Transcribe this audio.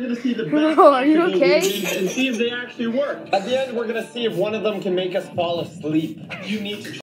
We're gonna see the best Bro, are you okay? and see if they actually work. At the end, we're gonna see if one of them can make us fall asleep. You need to